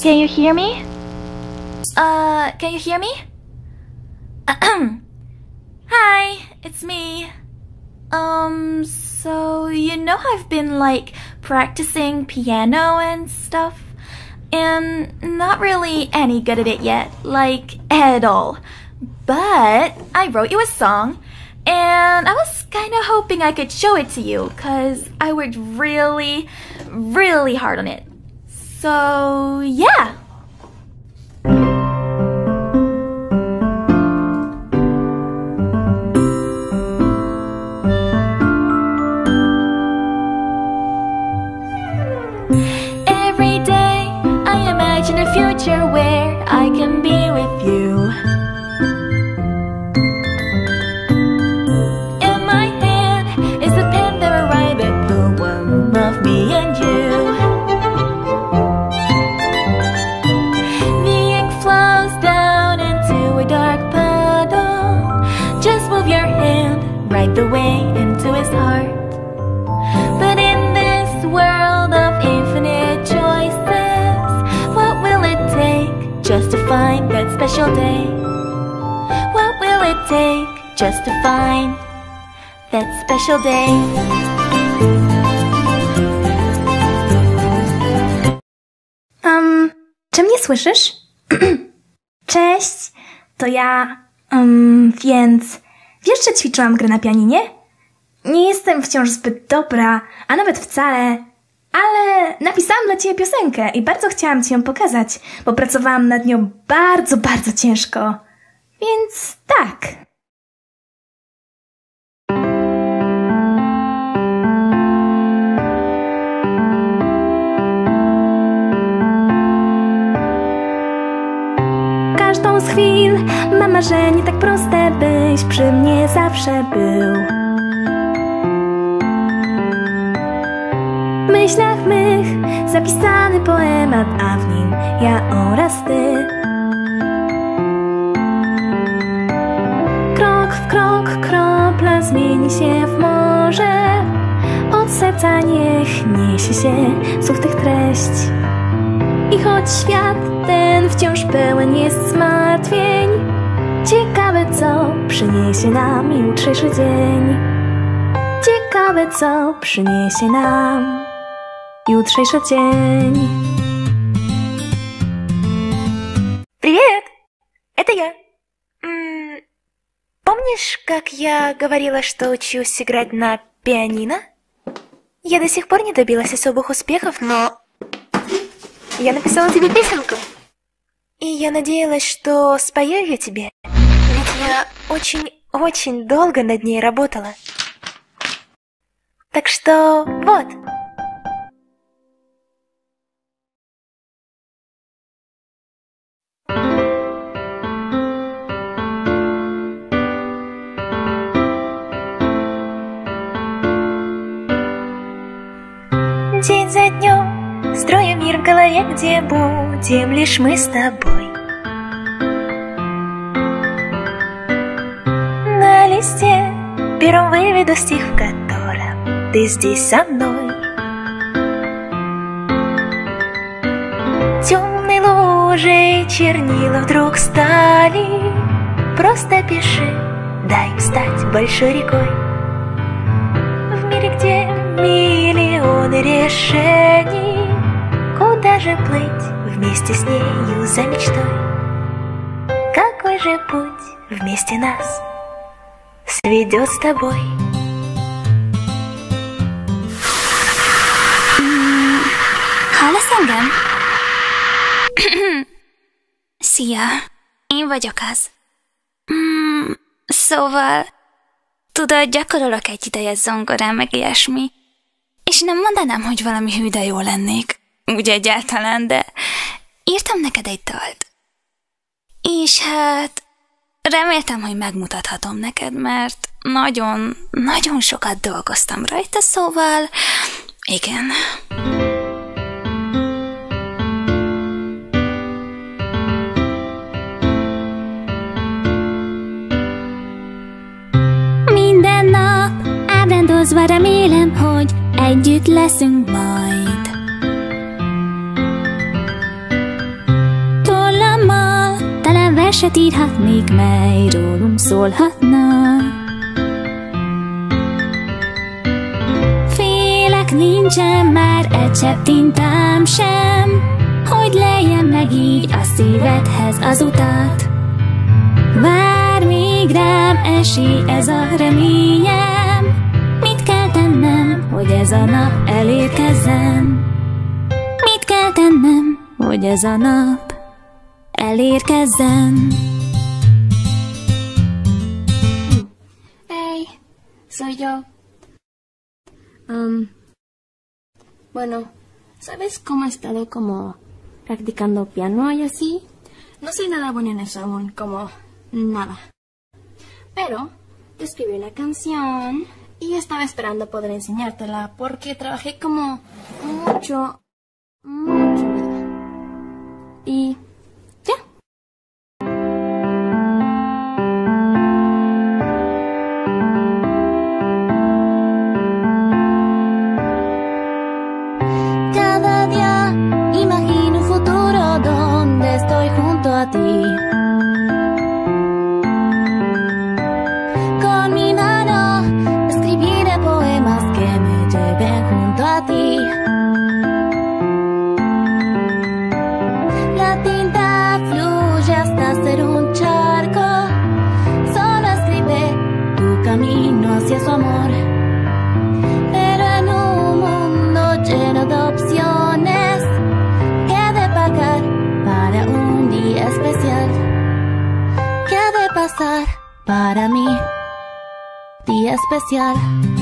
Can you hear me? Uh, can you hear me? Hi, it's me. Um, so you know I've been like practicing piano and stuff, and not really any good at it yet, like at all. But I wrote you a song, and I was kind of hoping I could show it to you, cause I worked really, really hard on it. So yeah. Right the way into his heart. But in this world of infinite choices, what will it take just to find that special day? What will it take just to find that special day? Um, czy mnie słyszysz? Cześć, to ja. Um, więc wiesz, że ćwiczyłam grę na pianinie? Nie jestem wciąż zbyt dobra, a nawet wcale, ale napisałam dla ciebie piosenkę i bardzo chciałam ci ją pokazać, bo pracowałam nad nią bardzo, bardzo ciężko. Więc tak. Chwil mam marzenie tak proste, byś przy mnie zawsze był. W myślach mych zapisany poemat, a w nim ja oraz ty. Krok w krok kropla zmieni się w morze. Od serca niech niesie się słów tych treść. I choć świat ten wciąż pełen jest zmartwień, ciekawe co przyniesie nam jutrzejszy dzień. Ciekawe co przyniesie nam jutrzejszy dzień. Привет! Это я. М, Помнишь, как я говорила, что учусь играть на пианино? Я до сих пор не добилась особых успехов, но я написала тебе песенку. И я надеялась, что спою ее тебе. Ведь я очень-очень долго над ней работала. Так что вот. День за днем строим мир в голове, где будем лишь мы с тобой. На листе пером выведу стих, в котором ты здесь со мной. Темной лужей чернила вдруг стали. Просто пиши, дай им стать большой рекой. же плыть вместе с нею за мечтой? Какой же путь вместе нас сведет с тобой? Hallasz engem? Szia, én vagyok az. Mm, szóval, tudod, gyakorolok egy ideje zongorán, meg ilyesmi, és nem mondanám, hogy valami hű, de jó lennék. Úgy egyáltalán, de írtam neked egy dalt. És hát reméltem, hogy megmutathatom neked, mert nagyon, nagyon sokat dolgoztam rajta, szóval igen. Minden nap ábrándozva remélem, hogy együtt leszünk majd. Verset írhatnék, mely rólunk szólhatna. Félek nincsen már egy csepp tintám sem, hogy lejjem meg így a szívedhez az utat. Vár, még rám esély ez a reményem, mit kell tennem, hogy ez a nap elérkezzen? Mit kell tennem, hogy ez a nap elérkezzen? Hey, soy yo. Um, bueno, ¿sabes cómo he estado como practicando piano y así? No soy nada buena en eso aún, como nada. Pero escribí una canción y estaba esperando poder enseñártela porque trabajé como mucho, para mí. Día especial.